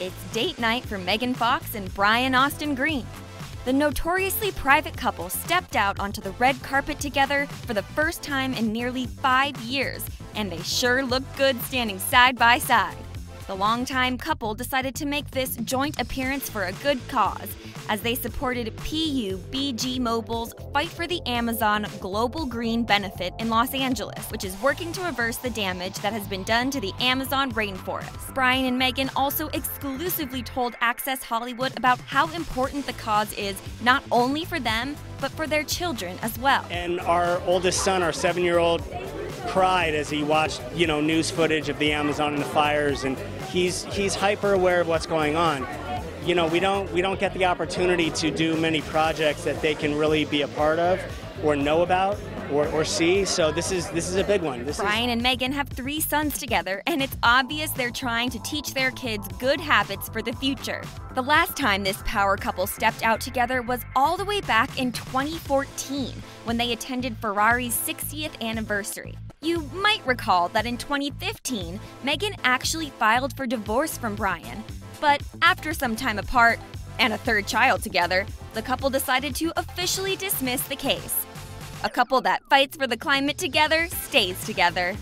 It's date night for Megan Fox and Brian Austin Green. The notoriously private couple stepped out onto the red carpet together for the first time in nearly five years, and they sure look good standing side by side. The longtime couple decided to make this joint appearance for a good cause as they supported PUBG Mobile's Fight for the Amazon Global Green Benefit in Los Angeles, which is working to reverse the damage that has been done to the Amazon rainforest. Brian and Megan also exclusively told Access Hollywood about how important the cause is not only for them, but for their children as well. And our oldest son, our seven year old, cried as he watched, you know, news footage of the Amazon and the fires, and he's he's hyper aware of what's going on. You know, we don't we don't get the opportunity to do many projects that they can really be a part of or know about or, or see. So this is this is a big one. This Brian is, and Megan have three sons together, and it's obvious they're trying to teach their kids good habits for the future. The last time this power couple stepped out together was all the way back in 2014 when they attended Ferrari's 60th anniversary. You might recall that in 2015, Megan actually filed for divorce from Brian. But after some time apart and a third child together, the couple decided to officially dismiss the case. A couple that fights for the climate together stays together.